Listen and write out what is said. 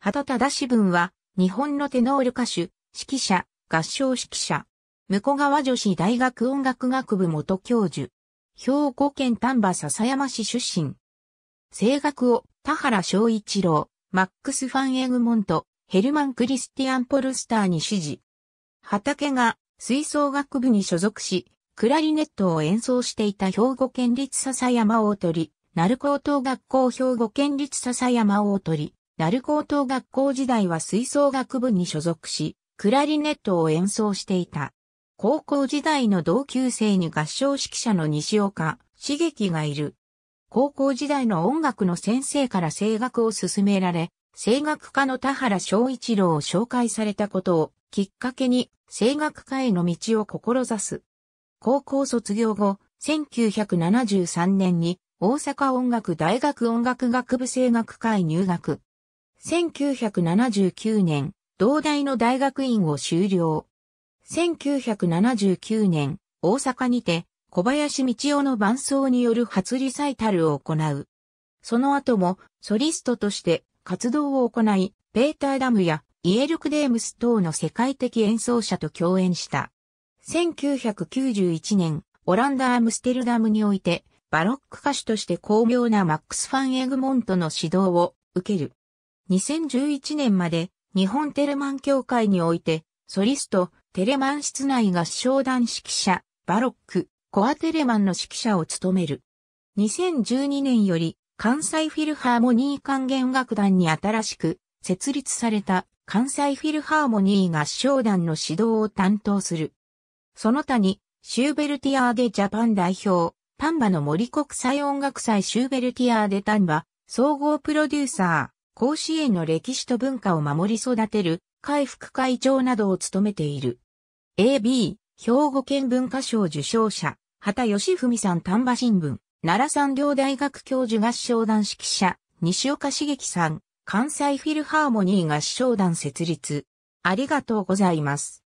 畑忠志文は、日本のテノール歌手、指揮者、合唱指揮者。向川女子大学音楽学部元教授。兵庫県丹波篠山市出身。声楽を田原昭一郎、マックス・ファン・エグモント、ヘルマン・クリスティアン・ポルスターに指示。畑が吹奏楽部に所属し、クラリネットを演奏していた兵庫県立笹山大鳥、鳴子高等学校兵庫県立笹山大鳥、鳴高等学校時代は吹奏楽部に所属し、クラリネットを演奏していた。高校時代の同級生に合唱指揮者の西岡、茂樹がいる。高校時代の音楽の先生から声楽を勧められ、声楽家の田原昭一郎を紹介されたことをきっかけに声楽家への道を志す。高校卒業後、1973年に大阪音楽大学音楽学部声楽会入学。1979年、同大の大学院を修了。1979年、大阪にて小林道夫の伴奏による初リサイタルを行う。その後もソリストとして活動を行い、ペーターダムやイエルクデームス等の世界的演奏者と共演した。1991年、オランダ・アムステルダムにおいて、バロック歌手として巧妙なマックス・ファン・エグモントの指導を受ける。2011年まで日本テレマン協会においてソリスト、テレマン室内合唱団指揮者、バロック、コアテレマンの指揮者を務める。2012年より関西フィルハーモニー管弦楽団に新しく設立された関西フィルハーモニー合唱団の指導を担当する。その他に、シューベルティアーデジャパン代表、丹波の森国際音楽祭シューベルティアーデ丹波、総合プロデューサー、甲子園の歴史と文化を守り育てる、会副会長などを務めている。AB、兵庫県文化賞受賞者、畑義文さん丹波新聞、奈良産業大学教授合唱団指揮者、西岡茂樹さん、関西フィルハーモニー合唱団設立。ありがとうございます。